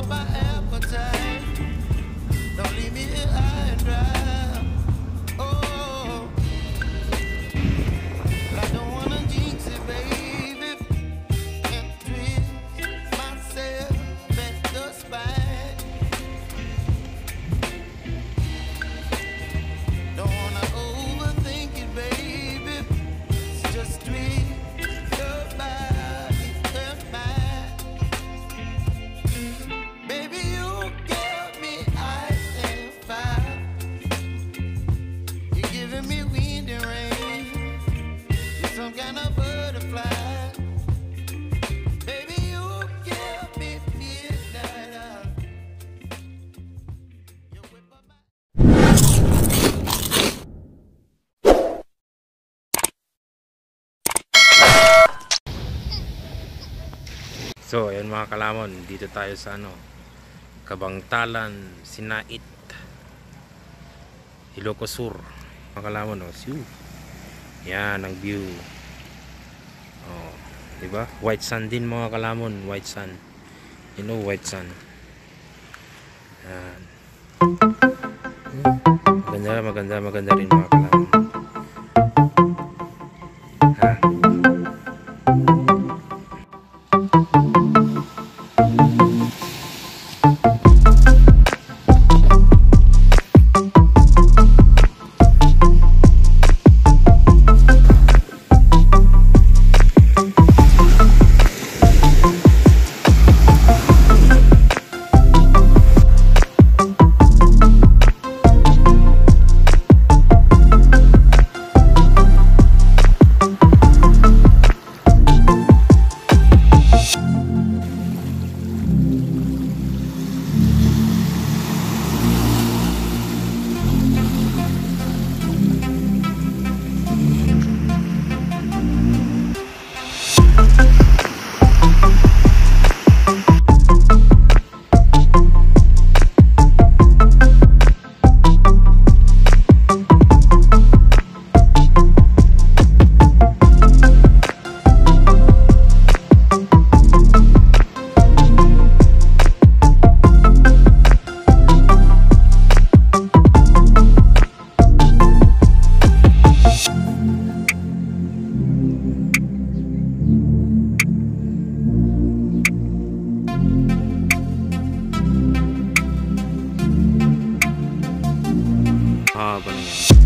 of my eh. So, ayun mga kalamon, dito tayo sa ano, Kabangtalan, Sinait, Ilocos Sur. Mga kalamon, oh, siu. Yan ang view. Oh, 'di ba? White sun din mga kalamon, white sun. You know white sun. Yan. Hmm. Maganda, maganda, maganda rin mga kalamon. बनेगा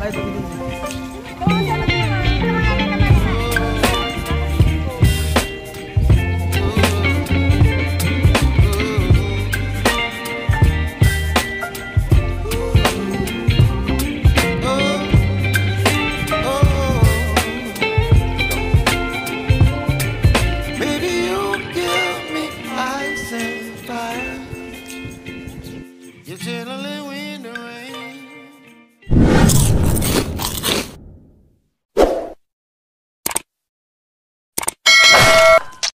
诶对对